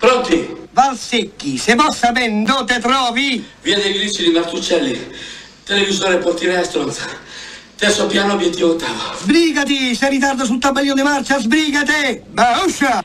Pronti? Valsecchi, se va sapendo te trovi? Via dei Glicini, Martuccelli. Televisore portiere Stronza, Terzo piano, obiettivo ottavo. Sbrigati, sei in ritardo sul tabellino di marcia, sbrigate! Bauscia!